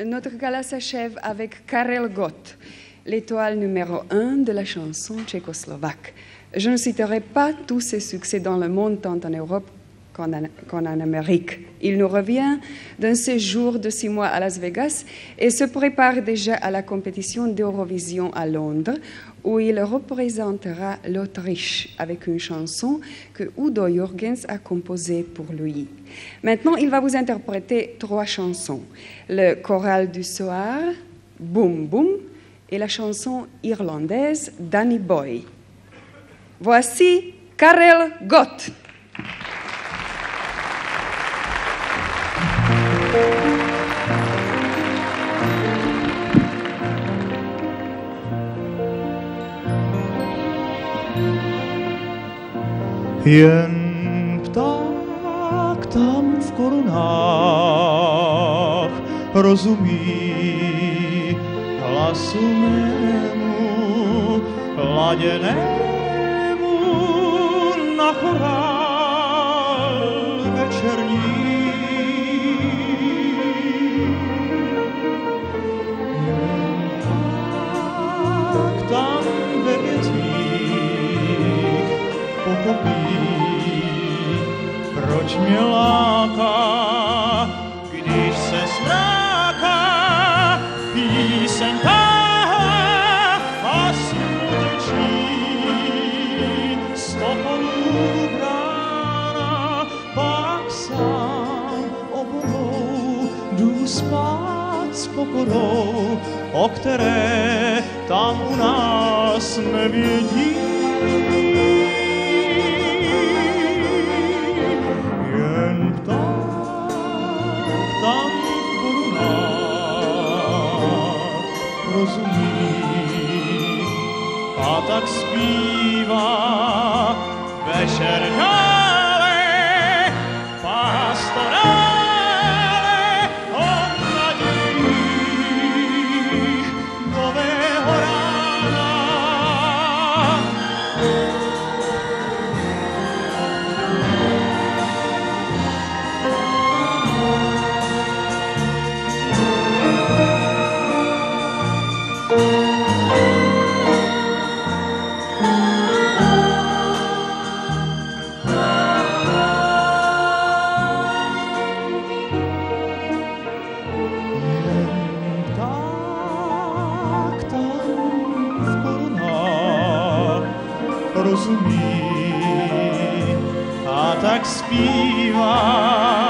Notre gala s'achève avec Karel Gott, l'étoile numéro un de la chanson tchécoslovaque. Je ne citerai pas tous ses succès dans le monde, tant en Europe qu'en qu'en Amérique. Il nous revient d'un séjour de six mois à Las Vegas et se prépare déjà à la compétition d'Eurovision à Londres, où il représentera l'Autriche avec une chanson que Udo Jürgens a composée pour lui. Maintenant, il va vous interpréter trois chansons. Le choral du soir, Boom Boom, et la chanson irlandaise Danny Boy. Voici Karel Gott. Jen pták tam v korunách rozumí hlasu mému laděnému na chorál proč mě láká, když se zmráká píseň táhla a smuteční z toporů brána, pak sám obou jdu spát s pokorou, o které tam u nás nevědí. zpívá večerná розумій, а так співа.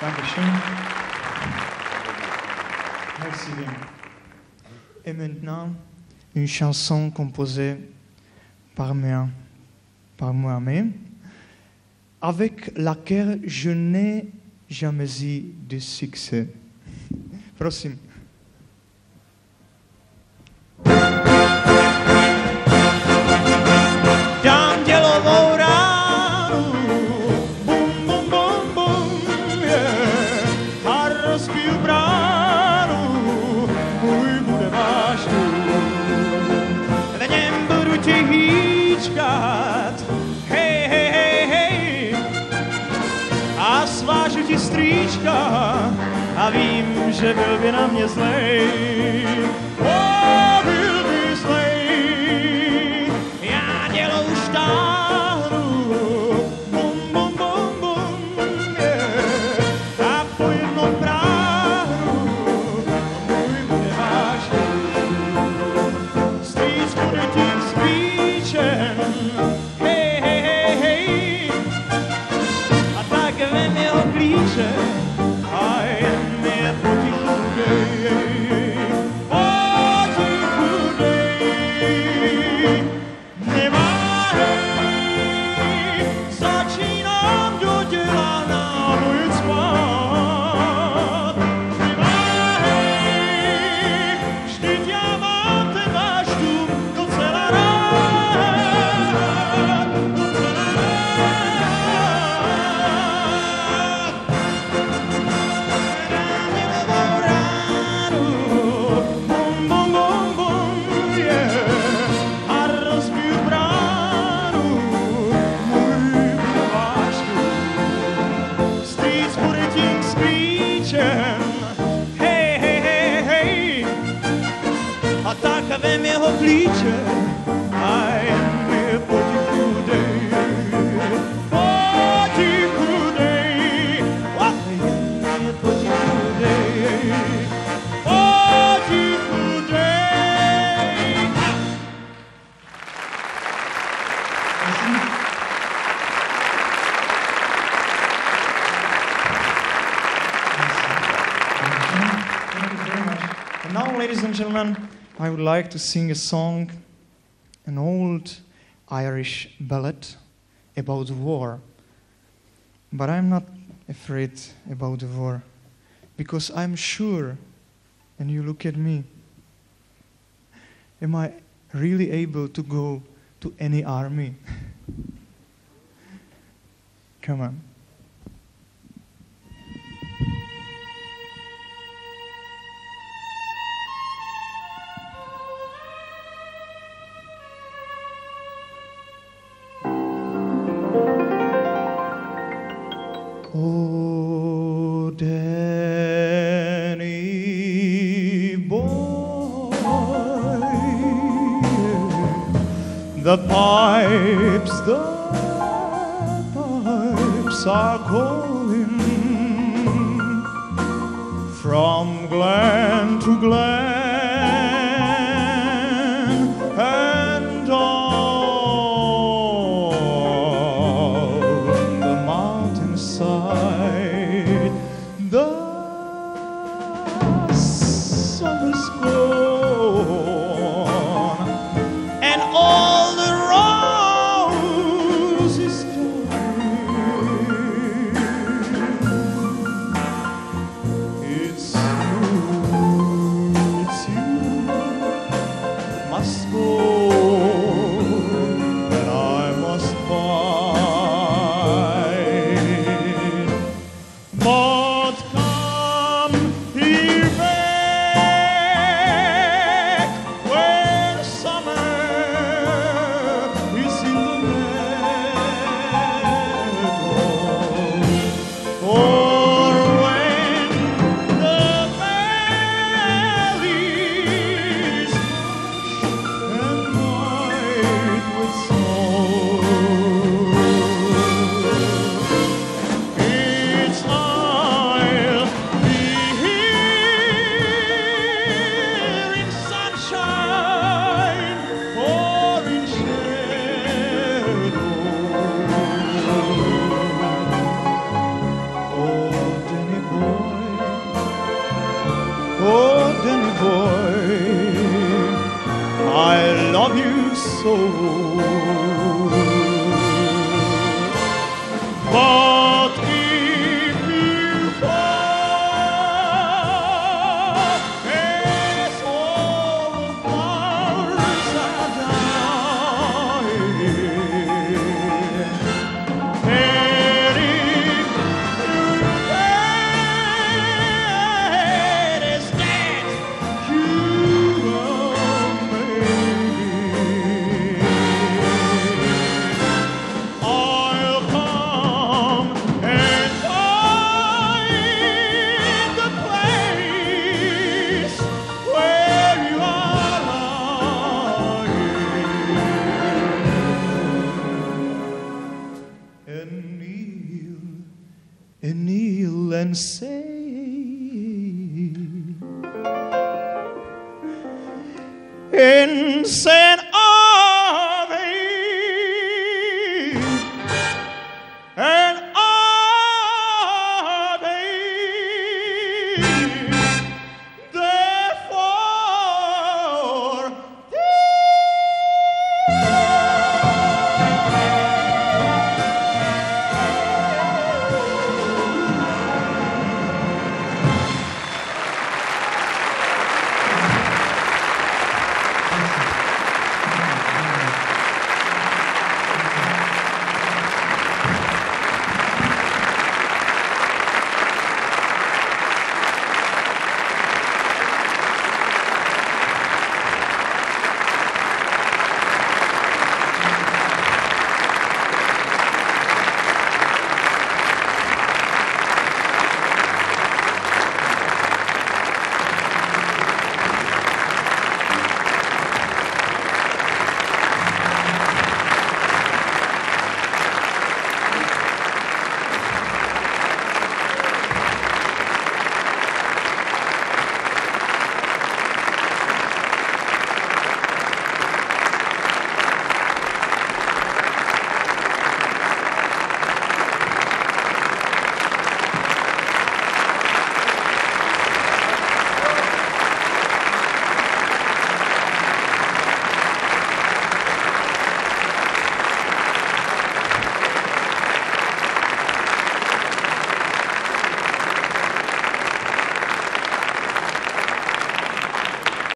Dankeschön. Merci bien. Et maintenant, une chanson composée par moi, par moi-même, avec laquelle je n'ai jamais eu de succès. Prosím. Ti strýčka a vím, že byl by na mě zlej. O, now, ladies and gentlemen, I would like to sing a song, an old Irish ballad about war. But I'm not afraid about the war because I'm sure, and you look at me, am I really able to go to any army? Come on. The pipes, the pipes are calling from glen to glen. soul In sin.